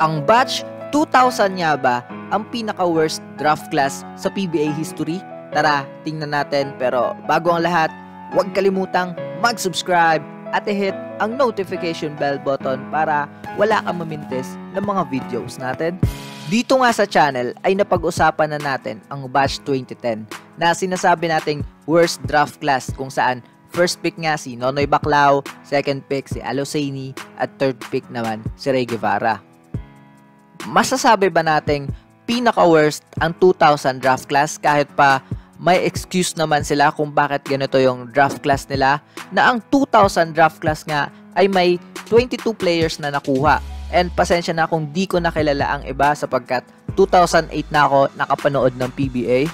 Ang batch 2000 nga ba ang pinaka-worst draft class sa PBA history? Tara, tingnan natin. Pero bago ang lahat, huwag kalimutang mag-subscribe at i-hit ang notification bell button para wala kang mamintis ng mga videos natin. Dito nga sa channel ay napag-usapan na natin ang batch 2010 na sinasabi nating worst draft class kung saan first pick nga si Nonoy Baclao, second pick si Aloseni at third pick naman si Ray Guevara masasabi ba nating pinaka-worst ang 2000 draft class kahit pa may excuse naman sila kung bakit ganito yung draft class nila na ang 2000 draft class nga ay may 22 players na nakuha. And pasensya na kung di ko nakilala ang iba sapagkat 2008 na ako nakapanood ng PBA.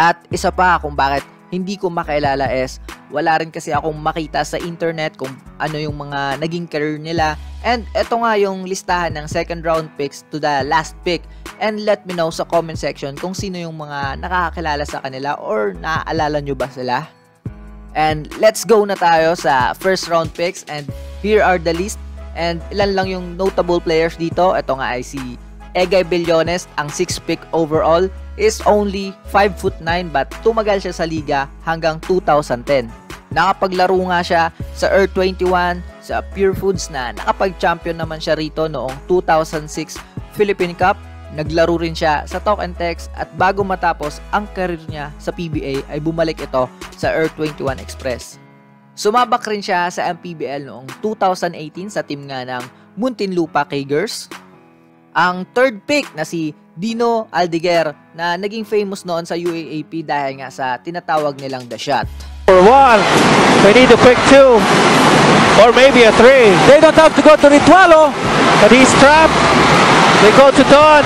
At isa pa kung bakit hindi ko makilala is wala rin kasi akong makita sa internet kung ano yung mga naging career nila. And ito nga yung listahan ng second round picks to the last pick. And let me know sa comment section kung sino yung mga nakakakilala sa kanila or naaalala nyo ba sila. And let's go na tayo sa first round picks and here are the list. And ilan lang yung notable players dito. Ito nga ay si Egay Billones, ang 6 pick overall, is only 5 foot 9 but tumagal siya sa liga hanggang 2010. Nakapaglaro nga siya sa Earth 21, sa Pure Foods na nakapag-champion naman siya rito noong 2006 Philippine Cup. Naglaro rin siya sa Talk and Text at bago matapos ang career niya sa PBA ay bumalik ito sa Earth 21 Express. Sumabak rin siya sa MPBL noong 2018 sa team nga ng Muntinlupa Kagers ang third pick na si Dino Aldeguer na naging famous noon sa UAAP dahil nga sa tinatawag nilang The Shot. For one, they need a quick two, or maybe a three. They don't have to go to Ritualo, but he's trapped. They go to Don.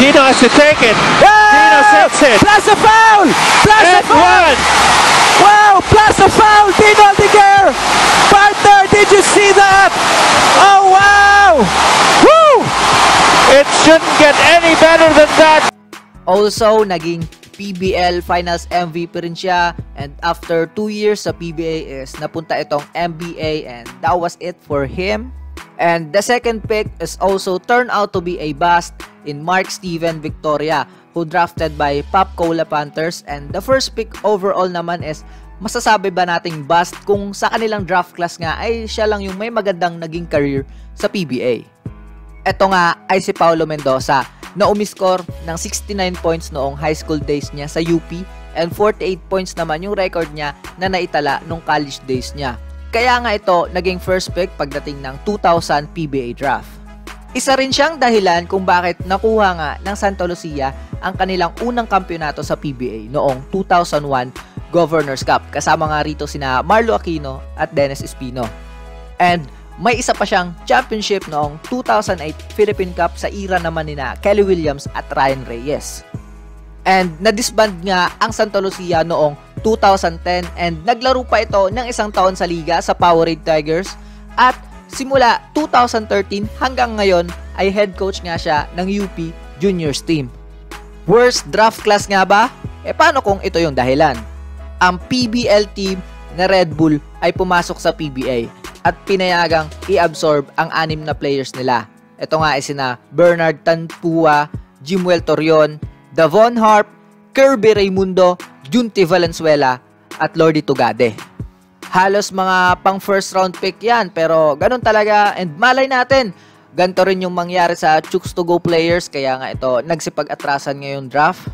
Dino has to take it. Dino sets it. Plus a foul! one. Wow! Plus a foul! Dino Aldeguer! Partner, did you see that? Oh, wow! Woo! It shouldn't get any better than that. Also, naging PBL Finals MVP rin siya and after 2 years sa PBA is napunta itong NBA and that was it for him. And the second pick is also turned out to be a bust in Mark Steven Victoria who drafted by Pop Cola Panthers and the first pick overall naman is masasabi ba nating bust kung sa kanilang draft class nga ay siya lang yung may magandang naging career sa PBA. Ito nga ay si Paulo Mendoza na umiscore ng 69 points noong high school days niya sa UP and 48 points naman yung record niya na naitala nung college days niya. Kaya nga ito naging first pick pagdating ng 2000 PBA draft. Isa rin siyang dahilan kung bakit nakuha nga ng Santa Lucia ang kanilang unang kampyonato sa PBA noong 2001 Governors Cup kasama nga rito sina Marlo Aquino at Dennis Espino. And may isa pa siyang championship noong 2008 Philippine Cup sa era naman nina Kelly Williams at Ryan Reyes. And nadisband nga ang Santa Lucia noong 2010 and naglaro pa ito ng isang taon sa liga sa Powerade Tigers at simula 2013 hanggang ngayon ay head coach nga siya ng UP Juniors team. Worst draft class nga ba? E paano kung ito yung dahilan? Ang PBL team na Red Bull ay pumasok sa PBA at pinayagang i-absorb ang anim na players nila. Ito nga ay sina Bernard Tanpua, Jimuel Torion, Davon Harp, Kirby Raimundo, Junti Valenzuela, at Lordy Tugade. Halos mga pang first round pick yan pero ganun talaga and malay natin ganito rin yung mangyari sa Chooks to Go players kaya nga ito nagsipag-atrasan ngayon draft.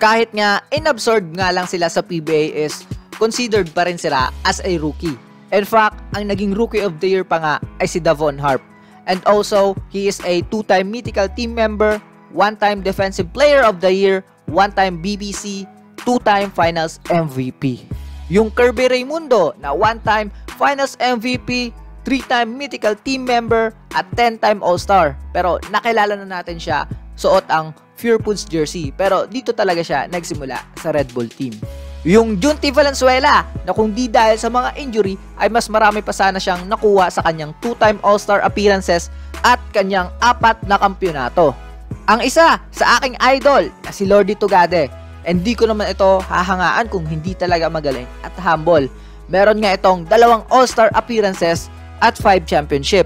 Kahit nga inabsorb nga lang sila sa PBA is considered pa rin sila as a rookie. In fact, ang naging Rookie of the Year pa nga ay si Davon Harp. And also, he is a two-time mythical team member, one-time Defensive Player of the Year, one-time BBC, two-time Finals MVP. Yung Kirby Raimundo na one-time Finals MVP, three-time mythical team member, at 10-time All-Star. Pero nakilala na natin siya suot ang Pure Foods jersey. Pero dito talaga siya nagsimula sa Red Bull team. Yung Junti Valenzuela na kung di dahil sa mga injury ay mas marami pa sana siyang nakuha sa kanyang two-time All-Star appearances at kanyang apat na kampyonato. Ang isa sa aking idol na si Lordy Tugade and di ko naman ito hahangaan kung hindi talaga magaling at humble. Meron nga itong dalawang All-Star appearances at 5 championship.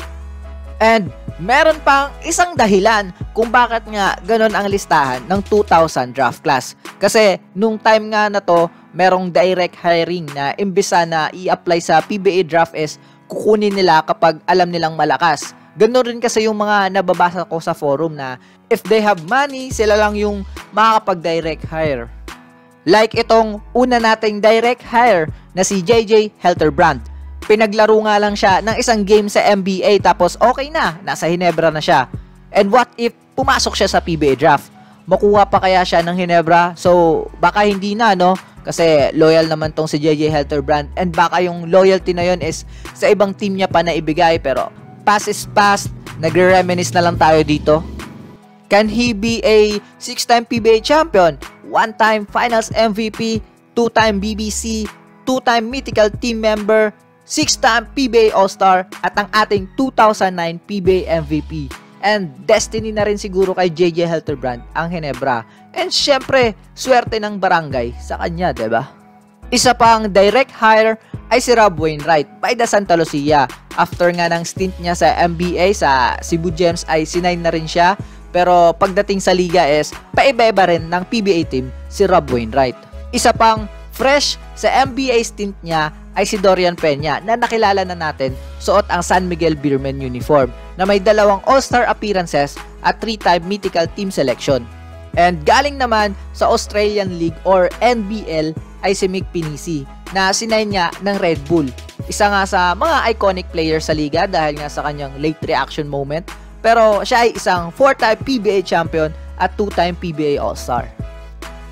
And Meron pang isang dahilan kung bakit nga ganun ang listahan ng 2000 draft class. Kasi nung time nga na to, merong direct hiring na imbisa na i-apply sa PBA draft is kukunin nila kapag alam nilang malakas. Ganun rin kasi yung mga nababasa ko sa forum na if they have money, sila lang yung makakapag-direct hire. Like itong una nating direct hire na si JJ Helterbrand. Pinaglaro nga lang siya ng isang game sa NBA tapos okay na, nasa Hinebra na siya. And what if pumasok siya sa PBA draft? Makuha pa kaya siya ng Hinebra? So baka hindi na no? Kasi loyal naman tong si JJ Helterbrand and baka yung loyalty na yon is sa ibang team niya pa na ibigay pero past is past, nagre-reminisce na lang tayo dito. Can he be a six-time PBA champion? one-time Finals MVP, two-time BBC, two-time Mythical Team Member, six-time PBA All-Star, at ang ating 2009 PBA MVP. And destiny na rin siguro kay JJ Helterbrand ang Hinebra. And syempre, swerte ng barangay sa kanya, ba? Diba? Isa pang direct hire ay si Rob Wainwright by the Santa Lucia. After nga ng stint niya sa NBA sa Cebu Gems ay sinay na rin siya pero pagdating sa liga is, paiba-iba rin ng PBA team si Rob Wainwright. Isa pang fresh sa NBA stint niya ay si Dorian Peña na nakilala na natin suot ang San Miguel Beermen uniform na may dalawang All-Star appearances at 3-time mythical team selection. And galing naman sa Australian League or NBL ay si Mick Pinisi na sinay niya ng Red Bull. Isa nga sa mga iconic player sa liga dahil nga sa kanyang late reaction moment pero siya ay isang 4-time PBA champion at 2-time PBA All-Star.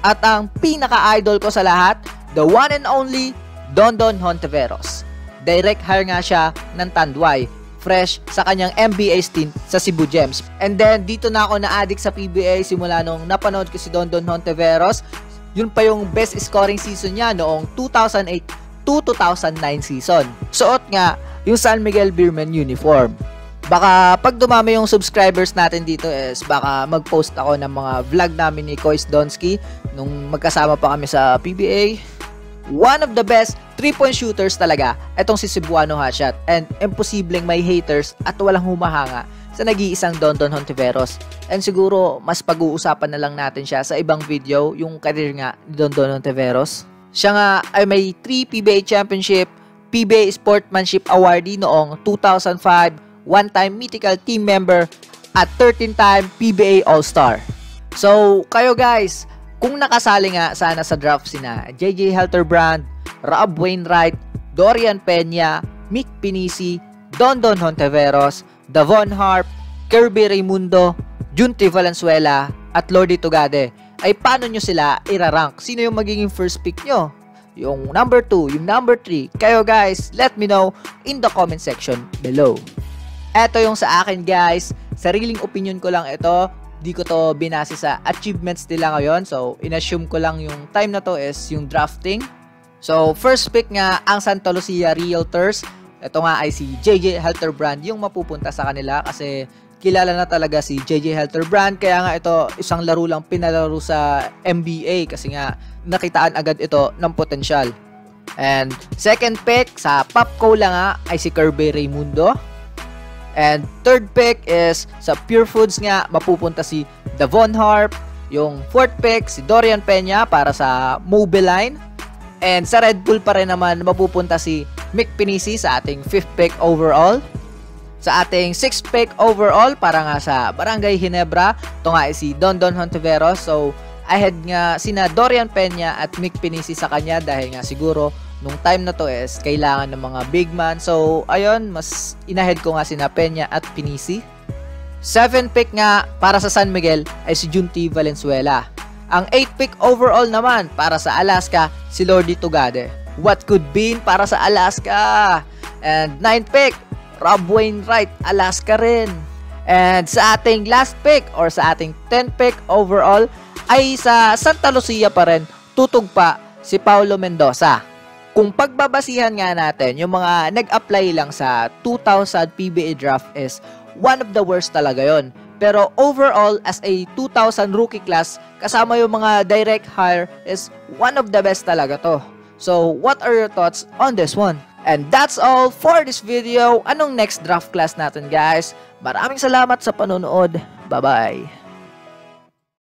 At ang pinaka-idol ko sa lahat, the one and only Dondon Hontiveros. Direct hire nga siya ng Tandway, fresh sa kanyang NBA stint sa Cebu Gems. And then, dito na ako na-addict sa PBA simula nung napanood ko si Dondon Hontiveros. Yun pa yung best scoring season niya noong 2008 to 2009 season. Suot nga yung San Miguel Beerman uniform baka pag dumami yung subscribers natin dito is baka mag-post ako ng mga vlog namin ni Kois Donsky nung magkasama pa kami sa PBA. One of the best 3-point shooters talaga itong si Cebuano Hotshot and imposibleng may haters at walang humahanga sa nag-iisang Don Don Hontiveros. And siguro mas pag-uusapan na lang natin siya sa ibang video yung career nga ni Don Don Hontiveros. Siya nga ay may 3 PBA Championship, PBA Sportsmanship Awardee noong 2005, one-time mythical team member, at 13-time PBA All-Star. So, kayo guys, kung nakasali nga sana sa draft sina JJ Helterbrand, Rob Wainwright, Dorian Peña, Mick Pinisi, Dondon Honteveros, Davon Harp, Kirby Raimundo, Junti Valenzuela, at Lordy Tugade, ay paano nyo sila irarank? Sino yung magiging first pick nyo? Yung number 2, yung number 3? Kayo guys, let me know in the comment section below. Eto yung sa akin guys. Sariling opinion ko lang ito. Di ko to binase sa achievements nila ngayon. So, inassume ko lang yung time na to is yung drafting. So, first pick nga ang Santa Lucia Realtors. Ito nga ay si JJ Helterbrand yung mapupunta sa kanila kasi kilala na talaga si JJ Helterbrand kaya nga ito isang laro lang pinalaro sa NBA kasi nga nakitaan agad ito ng potensyal. And second pick sa Popco lang nga ay si Kirby Raimundo. And third pick is sa Pure Foods nga mapupunta si Davon Harp. Yung fourth pick si Dorian Peña para sa Mobiline. And sa Red Bull pa rin naman mapupunta si Mick Pinisi sa ating fifth pick overall. Sa ating sixth pick overall para nga sa Barangay Hinebra, ito nga si Don Don Hontiveros. So, ahead nga sina Dorian Peña at Mick Pinisi sa kanya dahil nga siguro nung time na to is kailangan ng mga big man. So, ayun, mas inahead ko nga si Peña at Pinisi. 7 pick nga para sa San Miguel ay si Junti Valenzuela. Ang 8 pick overall naman para sa Alaska, si Lordy Tugade. What could be para sa Alaska? And 9 pick, Rob Wainwright, Alaska rin. And sa ating last pick or sa ating 10 pick overall ay sa Santa Lucia pa rin tutug pa si Paulo Mendoza kung pagbabasihan nga natin, yung mga nag-apply lang sa 2000 PBA draft is one of the worst talaga yon. Pero overall, as a 2000 rookie class, kasama yung mga direct hire is one of the best talaga to. So, what are your thoughts on this one? And that's all for this video. Anong next draft class natin guys? Maraming salamat sa panonood. Bye-bye.